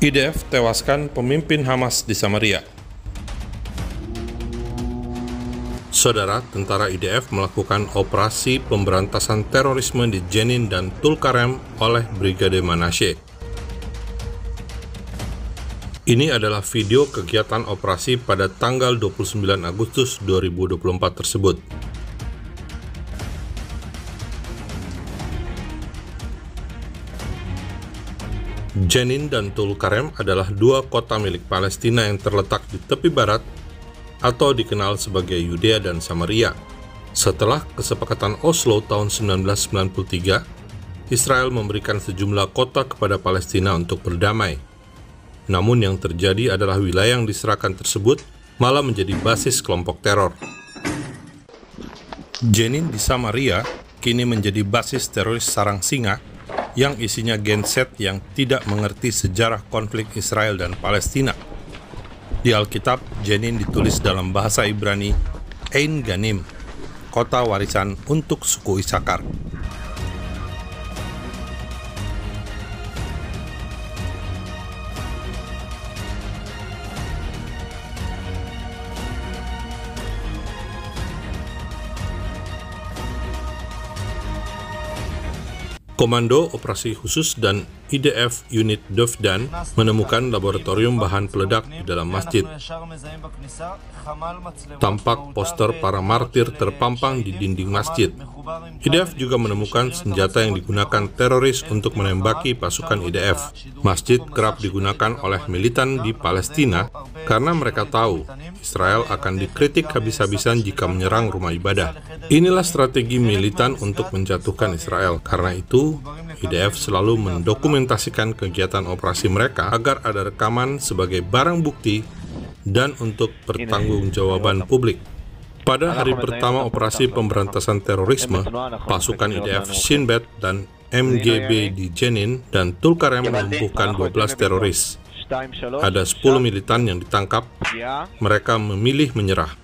IDF tewaskan pemimpin Hamas di Samaria. Saudara, tentara IDF melakukan operasi pemberantasan terorisme di Jenin dan Tulkarem oleh Brigade Manasye. Ini adalah video kegiatan operasi pada tanggal 29 Agustus 2024 tersebut. Jenin dan Tulkarem adalah dua kota milik Palestina yang terletak di tepi barat atau dikenal sebagai Yudea dan Samaria. Setelah kesepakatan Oslo tahun 1993, Israel memberikan sejumlah kota kepada Palestina untuk berdamai. Namun yang terjadi adalah wilayah yang diserahkan tersebut malah menjadi basis kelompok teror. Jenin di Samaria kini menjadi basis teroris sarang singa yang isinya genset yang tidak mengerti sejarah konflik Israel dan Palestina. Di Alkitab, Jenin ditulis dalam bahasa Ibrani Ein Ganim, kota warisan untuk suku Isakar. Komando Operasi Khusus dan IDF Unit Dovdan menemukan laboratorium bahan peledak di dalam masjid. Tampak poster para martir terpampang di dinding masjid. IDF juga menemukan senjata yang digunakan teroris untuk menembaki pasukan IDF. Masjid kerap digunakan oleh militan di Palestina karena mereka tahu Israel akan dikritik habis-habisan jika menyerang rumah ibadah. Inilah strategi militan untuk menjatuhkan Israel. Karena itu, IDF selalu mendokumentasikan kegiatan operasi mereka agar ada rekaman sebagai barang bukti dan untuk pertanggungjawaban publik. Pada hari pertama operasi pemberantasan terorisme, pasukan IDF Shin Bet dan MGB di Jenin dan Tulkarem melumpuhkan 12 teroris. Ada 10 militan yang ditangkap, mereka memilih menyerah.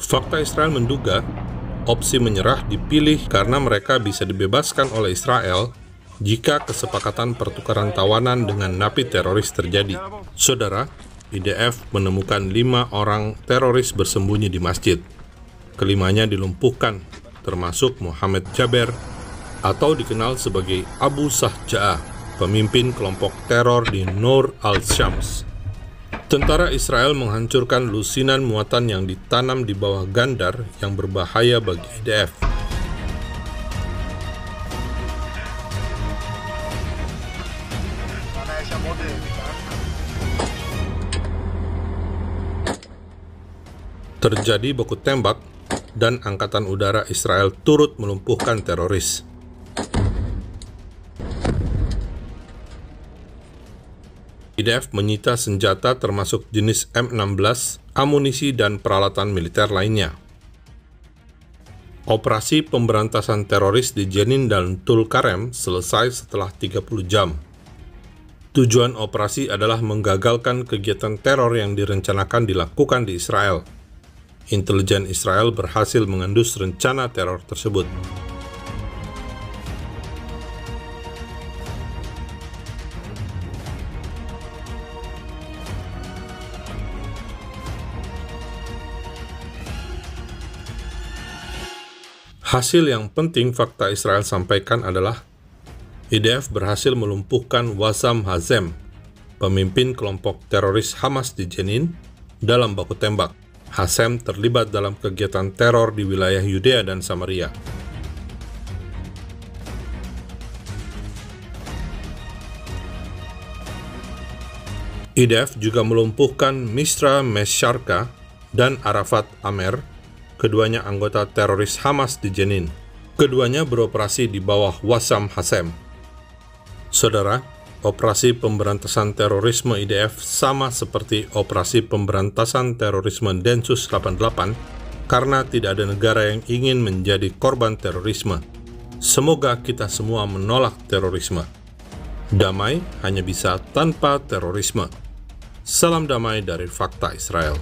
Fakta Israel menduga opsi menyerah dipilih karena mereka bisa dibebaskan oleh Israel jika kesepakatan pertukaran tawanan dengan napi teroris terjadi. Saudara, IDF menemukan lima orang teroris bersembunyi di masjid. Kelimanya dilumpuhkan, termasuk Muhammad Jaber atau dikenal sebagai Abu Sahja'ah, pemimpin kelompok teror di Nur al-Shams. Tentara Israel menghancurkan lusinan muatan yang ditanam di bawah gandar yang berbahaya bagi IDF. Terjadi baku tembak dan Angkatan Udara Israel turut melumpuhkan teroris. IDF menyita senjata termasuk jenis M16, amunisi, dan peralatan militer lainnya. Operasi pemberantasan teroris di Jenin dan Tulkarem selesai setelah 30 jam. Tujuan operasi adalah menggagalkan kegiatan teror yang direncanakan dilakukan di Israel. Intelijen Israel berhasil mengendus rencana teror tersebut. Hasil yang penting fakta Israel sampaikan adalah IDF berhasil melumpuhkan Wasam Hazem, pemimpin kelompok teroris Hamas di Jenin, dalam baku tembak. Hazem terlibat dalam kegiatan teror di wilayah Yudea dan Samaria. IDF juga melumpuhkan Misra Mesharka dan Arafat Amer keduanya anggota teroris Hamas di Jenin. Keduanya beroperasi di bawah Wasam Hasem. Saudara, operasi pemberantasan terorisme IDF sama seperti operasi pemberantasan terorisme Densus 88 karena tidak ada negara yang ingin menjadi korban terorisme. Semoga kita semua menolak terorisme. Damai hanya bisa tanpa terorisme. Salam damai dari Fakta Israel.